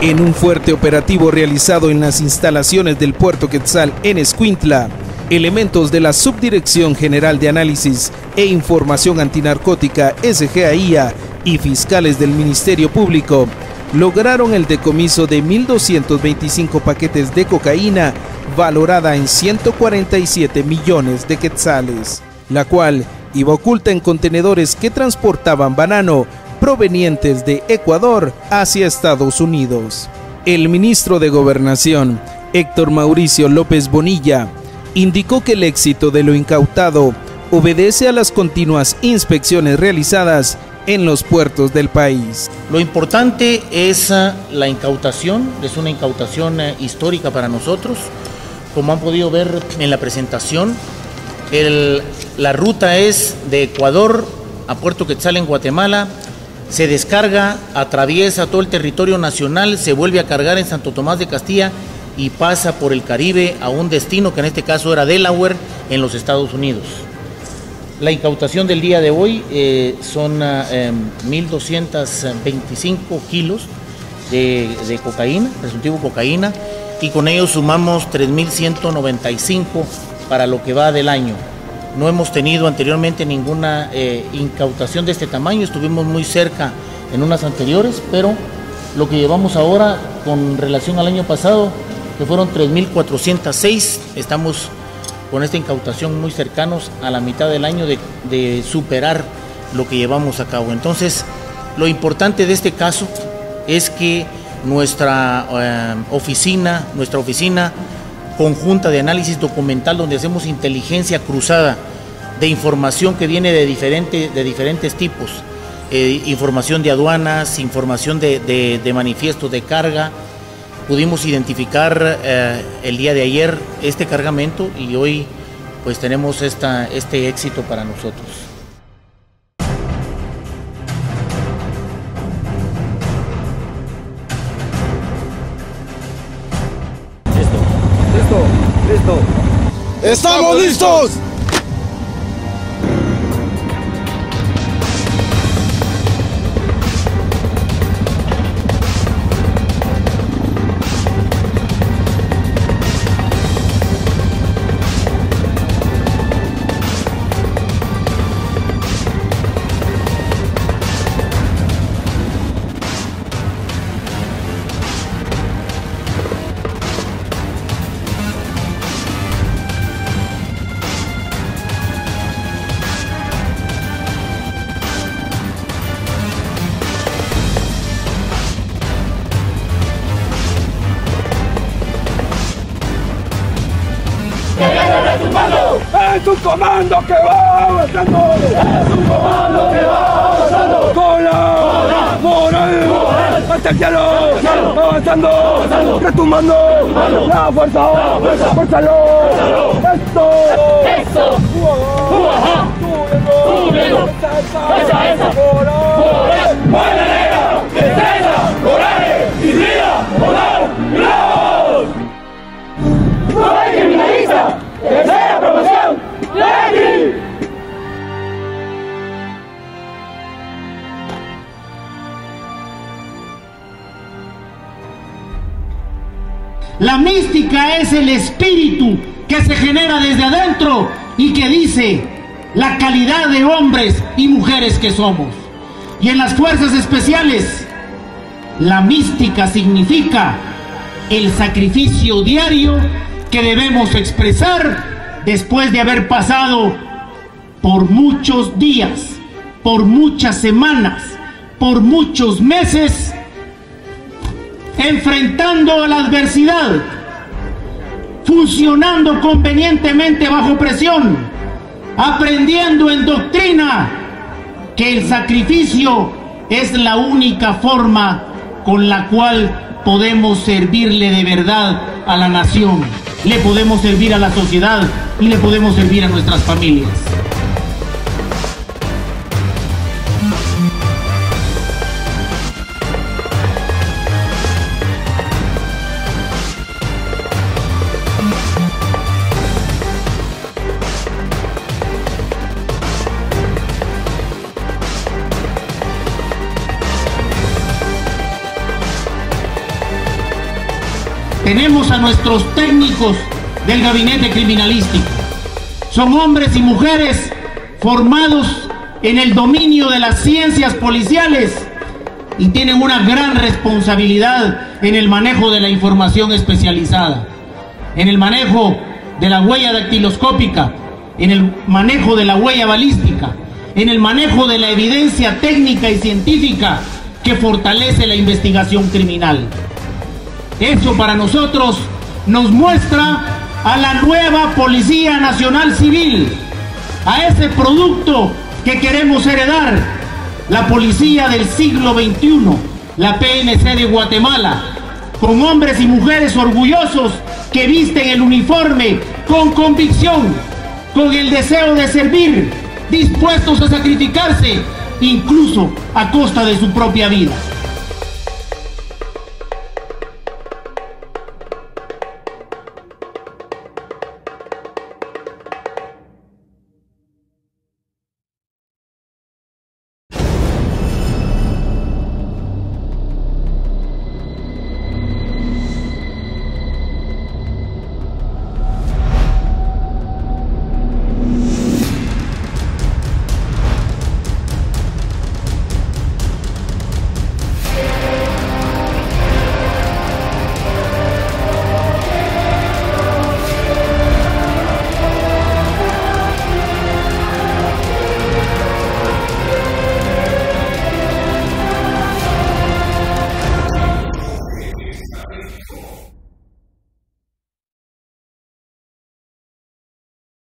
En un fuerte operativo realizado en las instalaciones del puerto Quetzal en Escuintla, elementos de la Subdirección General de Análisis e Información Antinarcótica SGAIA y fiscales del Ministerio Público lograron el decomiso de 1.225 paquetes de cocaína valorada en 147 millones de quetzales, la cual iba oculta en contenedores que transportaban banano provenientes de Ecuador hacia Estados Unidos. El ministro de Gobernación, Héctor Mauricio López Bonilla, indicó que el éxito de lo incautado obedece a las continuas inspecciones realizadas en los puertos del país. Lo importante es ah, la incautación, es una incautación eh, histórica para nosotros. Como han podido ver en la presentación, la ruta es de Ecuador a Puerto Quetzal en Guatemala, se descarga, atraviesa todo el territorio nacional, se vuelve a cargar en Santo Tomás de Castilla y pasa por el Caribe a un destino que en este caso era Delaware en los Estados Unidos. La incautación del día de hoy eh, son 1.225 em, kilos de, de, cocaína, presuntivo cocaína, y con ello sumamos 3.195 para lo que va del año. No hemos tenido anteriormente ninguna eh, incautación de este tamaño, estuvimos muy cerca en unas anteriores, pero lo que llevamos ahora con relación al año pasado, que fueron 3.406, estamos con esta incautación muy cercanos a la mitad del año de, superar lo que llevamos a cabo. Entonces, lo importante de este caso es que nuestra eh, oficina, nuestra oficina conjunta de análisis documental donde hacemos inteligencia cruzada de información que viene de, de diferentes tipos, eh, información de aduanas, información de, de, manifiestos de carga. Pudimos identificar eh, el día de ayer este cargamento y hoy pues tenemos esta, este éxito para nosotros. ¡Estamos listos! ¡Es un comando que va avanzando! ¡Es un comando que va avanzando! ¡Cola! ¡Hasta el cielo! ¡Avanzando! ¡Avanzando! ¡Retumbando! ¡La fuerza! ¡La fuerza! ¡Fuérzalo! ¡Esto! ¡Esto! ¡Uajá! ¡Subiendo! ¡Esa, esa! ¡Moral! ¡Buena La mística es el espíritu que se genera desde adentro y que dice la calidad de hombres y mujeres que somos. Y en las fuerzas especiales, la mística significa el sacrificio diario que debemos expresar después de haber pasado por muchos días, por muchas semanas, por muchos meses, enfrentando la adversidad, funcionando convenientemente bajo presión, aprendiendo en doctrina que el sacrificio es la única forma con la cual podemos servirle de verdad a la nación le podemos servir a la sociedad y le podemos servir a nuestras familias. Tenemos a nuestros técnicos del gabinete criminalístico. Son hombres y mujeres formados en el dominio de las ciencias policiales y tienen una gran responsabilidad en el manejo de la información especializada, en el manejo de la huella dactiloscópica, en el manejo de la huella balística, en el manejo de la evidencia técnica y científica que fortalece la investigación criminal. Eso para nosotros nos muestra a la nueva Policía Nacional Civil, a ese producto que queremos heredar, la policía del siglo XXI, la PNC de Guatemala, con hombres y mujeres orgullosos que visten el uniforme con convicción, con el deseo de servir, dispuestos a sacrificarse, incluso a costa de su propia vida.